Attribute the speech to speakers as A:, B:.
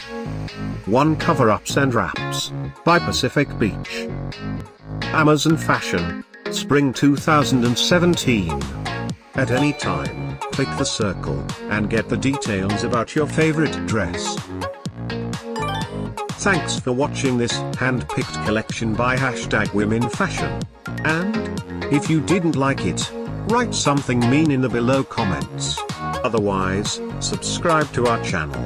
A: 1 Cover-Ups and Wraps, by Pacific Beach. Amazon Fashion, Spring 2017. At any time, click the circle, and get the details about your favorite dress. Thanks for watching this hand-picked collection by hashtag Women Fashion. And, if you didn't like it, write something mean in the below comments. Otherwise, subscribe to our channel.